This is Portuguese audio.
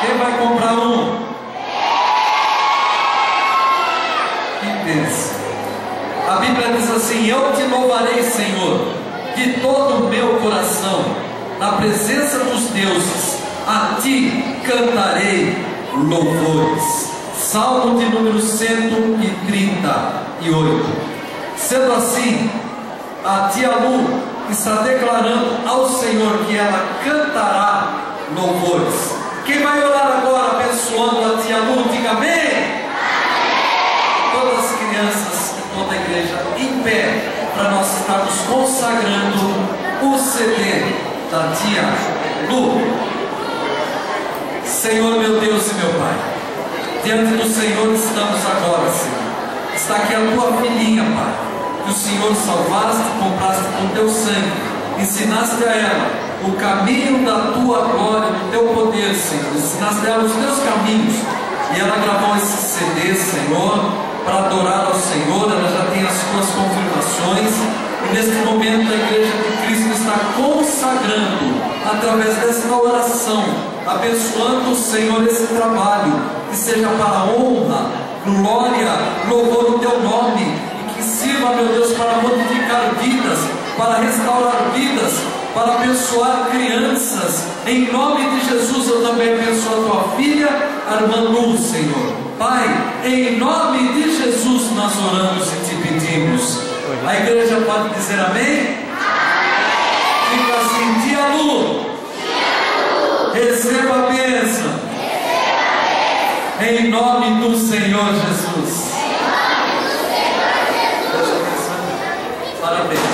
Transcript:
Quem vai comprar um? Que bênção. A Bíblia diz assim: Eu te louvarei, Senhor, de todo o meu coração, na presença dos deuses, a ti cantarei louvores. Salmo de número 138. Sendo assim, a tia Lu está declarando ao Senhor que ela cantará louvores. Quem vai orar agora abençoando a tia Lu? Diga amém. Todas as crianças e toda a igreja em pé para nós estarmos consagrando o CD da tia Lu. Senhor meu Deus e meu Pai, diante do Senhor estamos agora, Senhor. Está aqui a tua filhinha, Pai, que o Senhor salvaste, compraste com teu sangue, ensinaste a ela o caminho da tua glória, do teu poder, Senhor. Ensinaste a ela os teus caminhos. E ela gravou esse CD, Senhor, para adorar ao Senhor. Ela já tem as suas confirmações. E neste momento a igreja de Cristo está consagrando, através desta oração, abençoando o Senhor esse trabalho, que seja para honra, glória, louvor do teu nome, e que sirva, meu Deus, para modificar vidas, para restaurar vidas, para abençoar crianças. Em nome de Jesus, eu também abençoo a tua filha, a irmã Lu, Senhor. Pai, em nome de Jesus nós oramos e te pedimos. A igreja pode dizer amém? Diga assim, tia Lu, receba a bênção. Em nome do Senhor Jesus. Parabéns.